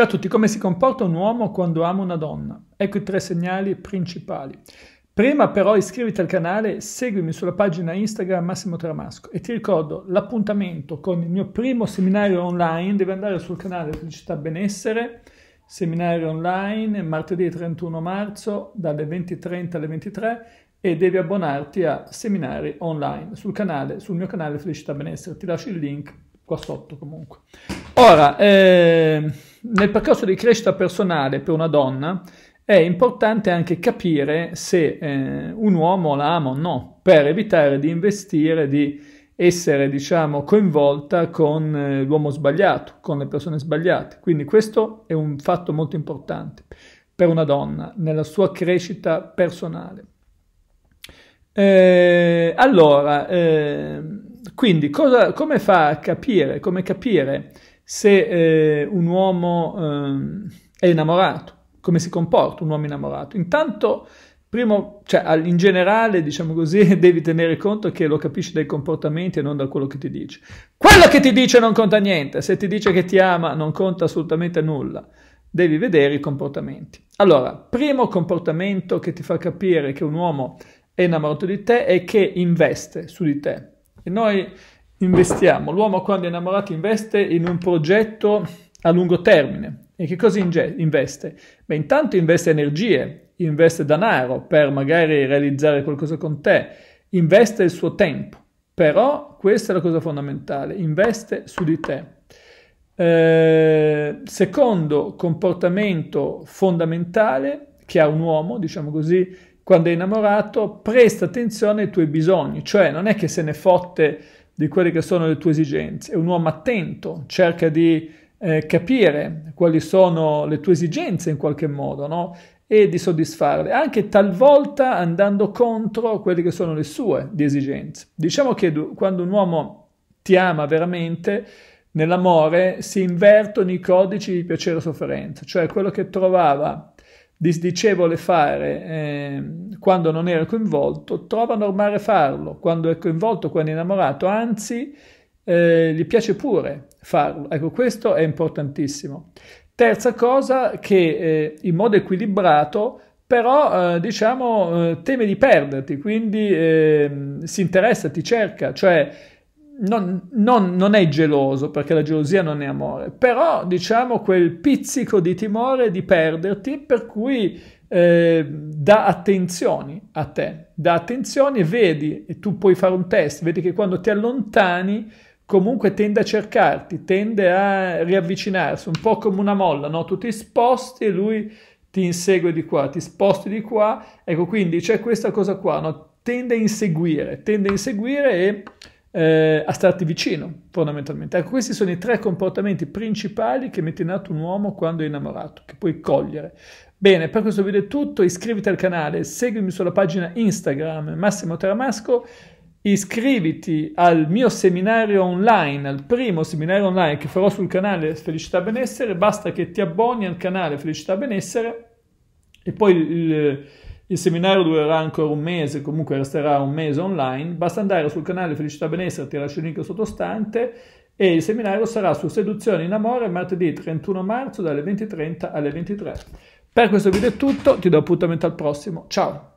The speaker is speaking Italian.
Ciao a tutti, come si comporta un uomo quando ama una donna? Ecco i tre segnali principali. Prima però iscriviti al canale, seguimi sulla pagina Instagram Massimo Tramasco e ti ricordo l'appuntamento con il mio primo seminario online, devi andare sul canale Felicità Benessere, seminario online martedì 31 marzo dalle 20.30 alle 23 e devi abbonarti a seminari online sul canale, sul mio canale Felicità Benessere, ti lascio il link qua sotto comunque. Ora, eh, nel percorso di crescita personale per una donna è importante anche capire se eh, un uomo la ama o no, per evitare di investire, di essere, diciamo, coinvolta con eh, l'uomo sbagliato, con le persone sbagliate. Quindi questo è un fatto molto importante per una donna nella sua crescita personale. Eh, allora, eh, quindi cosa, come fa a capire, come capire se eh, un uomo eh, è innamorato, come si comporta un uomo innamorato? Intanto, primo, cioè, in generale, diciamo così, devi tenere conto che lo capisci dai comportamenti e non da quello che ti dice. Quello che ti dice non conta niente, se ti dice che ti ama non conta assolutamente nulla. Devi vedere i comportamenti. Allora, primo comportamento che ti fa capire che un uomo è innamorato di te e che investe su di te. E noi investiamo, l'uomo quando è innamorato investe in un progetto a lungo termine. E che cosa investe? Beh, intanto investe energie, investe denaro per magari realizzare qualcosa con te, investe il suo tempo. Però questa è la cosa fondamentale, investe su di te. Eh, secondo comportamento fondamentale che ha un uomo, diciamo così, quando è innamorato, presta attenzione ai tuoi bisogni, cioè non è che se ne fotte di quelle che sono le tue esigenze, è un uomo attento, cerca di eh, capire quali sono le tue esigenze in qualche modo, no? E di soddisfarle, anche talvolta andando contro quelle che sono le sue di esigenze. Diciamo che quando un uomo ti ama veramente, nell'amore si invertono i codici di piacere e sofferenza, cioè quello che trovava disdicevole fare eh, quando non era coinvolto, trova normale farlo quando è coinvolto, quando è innamorato, anzi eh, gli piace pure farlo. Ecco, questo è importantissimo. Terza cosa, che eh, in modo equilibrato però eh, diciamo eh, teme di perderti, quindi eh, si interessa, ti cerca, cioè non, non, non, è geloso perché la gelosia non è amore, però diciamo quel pizzico di timore di perderti per cui eh, dà attenzioni a te, dà attenzioni vedi, e tu puoi fare un test, vedi che quando ti allontani comunque tende a cercarti, tende a riavvicinarsi, un po' come una molla, no? tu ti sposti e lui ti insegue di qua, ti sposti di qua, ecco quindi c'è questa cosa qua, no? tende a inseguire, tende a inseguire e eh, a starti vicino, fondamentalmente. Ecco, questi sono i tre comportamenti principali che mette in atto un uomo quando è innamorato, che puoi cogliere. Bene, per questo video è tutto, iscriviti al canale, seguimi sulla pagina Instagram Massimo Teramasco, iscriviti al mio seminario online, al primo seminario online che farò sul canale Felicità Benessere, basta che ti abboni al canale Felicità Benessere e poi il il seminario durerà ancora un mese, comunque resterà un mese online. Basta andare sul canale Felicità Benessere, ti lascio il link sottostante e il seminario sarà su seduzione in amore martedì 31 marzo dalle 20.30 alle 23. Per questo video è tutto, ti do appuntamento al prossimo. Ciao!